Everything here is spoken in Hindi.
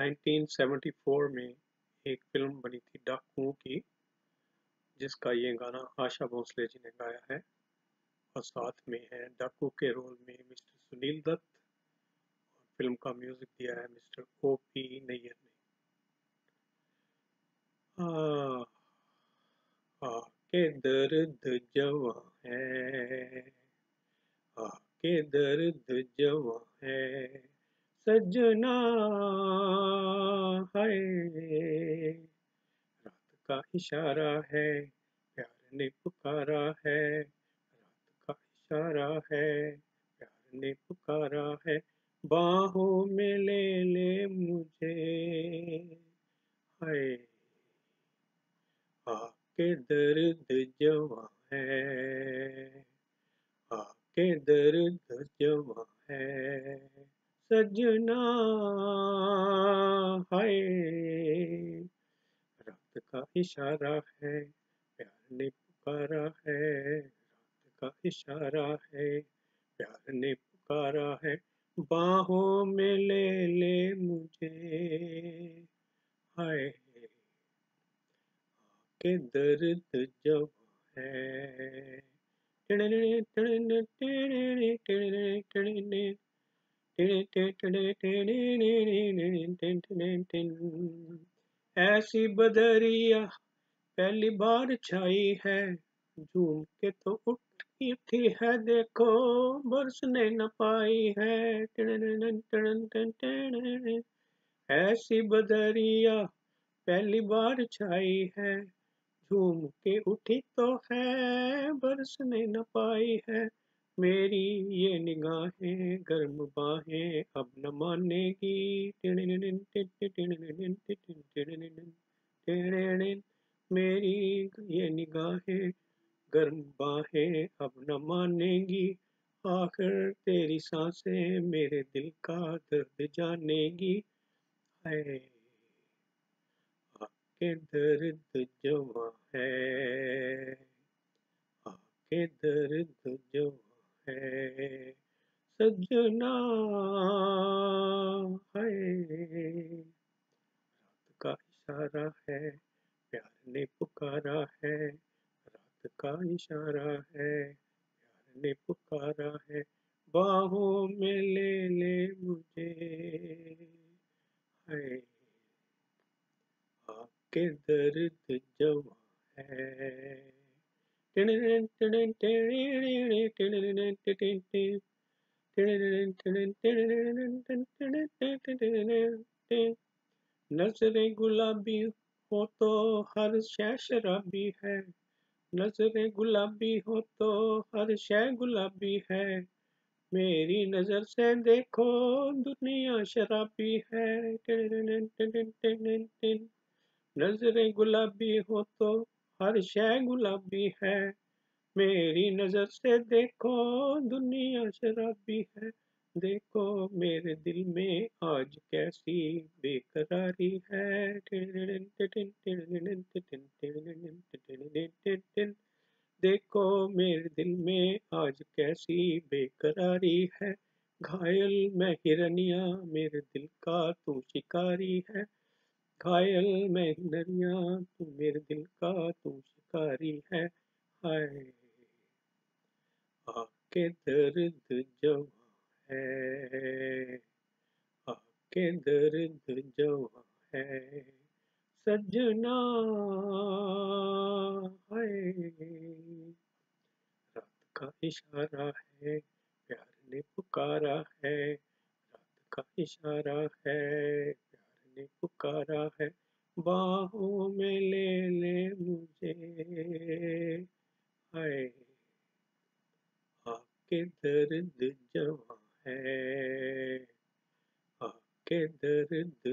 1974 में एक फ़िल्म बनी थी डाकुओं की जिसका ये गाना आशा भोसले जी ने गाया है और साथ में है डाकू के रोल में मिस्टर सुनील दत्त और फ़िल्म का म्यूज़िक दिया है मिस्टर ओ पी नैयर ने। आ, के दर्द जवा है आके दर्द जवा है सजना है रात का इशारा है, प्यार ने पुकारा है। रात का इशारा है, प्यार ने पुकारा है। बाहों में ले ले मुझे। हाय। आके दर्द जवा है। आके दर्द जवा है। सजना है रात का इशारा है, प्यार ने पुकारा है। रात का इशारा है, प्यार ने पुकारा है। बाहों में ले ले मुझे। हाय। के दर्द जब है। ऐसी बदरिया पहली बार छाई है झूम के तो उठी थी है देखो बरसने न पाई है ऐसी बदरिया पहली बार छाई है झूम के उठी तो है बरसने न पाई है मेरी ये निगाहें गर्म बाहें अब न मानेगी। मेरी ये निगाहें गर्म बाहें अब न मानेगी। आखिर तेरी साँसें मेरे दिल का दर्द जानेगी। है आके दर्द जवा है आके दर्द जवा है। सजना है। रात का इशारा है, प्यार ने पुकारा है। रात का इशारा है, प्यार ने पुकारा है। बाहों में ले ले मुझे। है। आपके दर्द जवा है। नज़रें गुलाबी हो तो हर शय शराबी है। नज़रें गुलाबी हो तो हर शय गुलाबी है। मेरी नज़र से देखो, दुनिया शराबी है। नज़रें गुलाबी हो तो हर शय गुलाबी है। मेरी नज़र से देखो, दुनिया शराबी है। देखो, मेरे दिल में आज कैसी बेकरारी है। देखो, मेरे दिल में आज कैसी बेकरारी है। घायल मैं हिरनिया, मेरे दिल का तू शिकारी है। घायल मैं नरिया तू मेरे दिल का तू शिकारी है। हाय। आके दर्द जवा है। आके दर्द जवा है। सजना रात का इशारा है, प्यार ने पुकारा है। रात का इशारा है। ने पुकारा है, बाहों में ले ले मुझे। हाय। आपके दर्द जवा है आपके दर्द